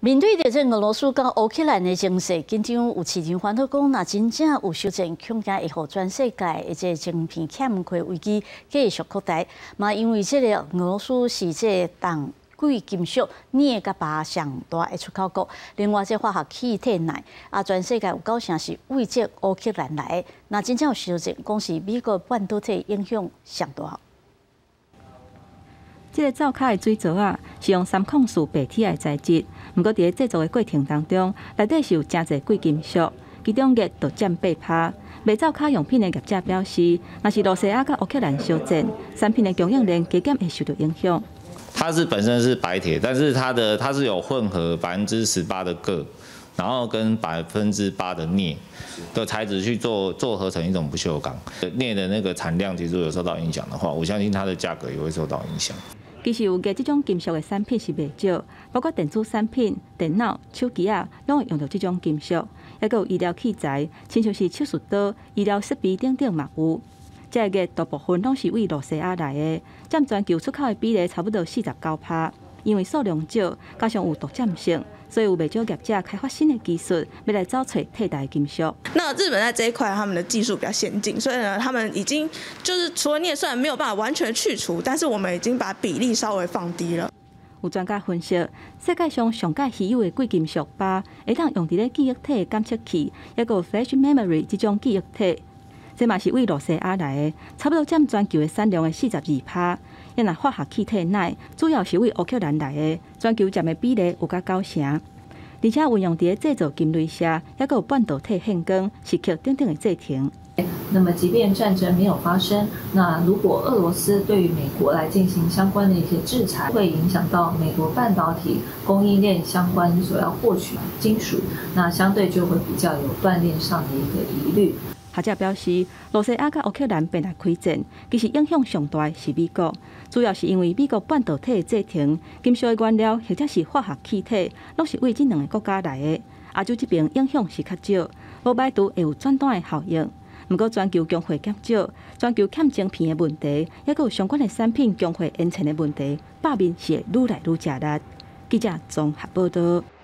面对着这俄罗斯跟乌克兰的情势，今天有市场反复讲，那真正有修正，恐惊会互全世界的这晶片欠缺危机继续扩大。嘛，因为这个俄罗斯是这当贵金属镍甲钯上大的出口国，另外这化学气体内啊，全世界有九成是为这乌克兰来的。那真正有修正，讲是美国半导体影响上大。这个灶卡的水槽啊，是用三孔素白铁的材质。不过，伫制作的过程当中，内底是有真侪贵金属，其中的独占八趴。卖灶卡用品的业者表示，若是罗西亚甲乌克兰修正，产品的供应链加减会受到影响。它是本身是白铁，但是它的它是有混合百分之十八的铬，然后跟百分之八的镍的材质去做做合成一种不锈钢。镍的那个产量其实有受到影响的话，我相信它的价格也会受到影响。其实有嘅即种金属的产品是袂少，包括电子产品、电脑、手机啊，拢会用到即种金属。还有医疗器材，亲像是手术刀、医疗设备等等嘛有。即个大部分拢是为罗西亚来的，占全球出口的比例差不多四十九趴。因为数量少，加上有独占性。所以有未少业者开发新的技术，要来找找替代金属。那日本在这一块，他们的技术比较先进，所以呢，他们已经就是除了镍，虽然没有办法完全去除，但是我们已经把比例稍微放低了。有专家分析，世界上上界稀有的贵金属吧，会当用伫咧记忆体监测器，一个 Flash Memory 这种记忆体，这嘛是为罗西亚来的，差不多占全球的产量的四十二趴。因那化学气体奶主要是为乌克兰来的，全球占的比例有较高成，而且运用伫制造金类下，还有半导体现光、是刻等等的制停。那么，即便战争没有发生，那如果俄罗斯对于美国来进行相关的一些制裁，会影响到美国半导体供应链相关所要获取金属，那相对就会比较有断链上的一个疑虑。学者表示，罗西亚甲乌克兰本来开战，其实影响上大是美国，主要是因为美国半导体的制停、金属的原料或者是化学气体，拢是为这两个国家来的。亚洲这边影响是较少，无歹都会有转单的效应。不过全球供货减少，全球欠晶片的问题，也有相关的产品供货延长的问题，百面是愈来愈吃力。记者综合报道。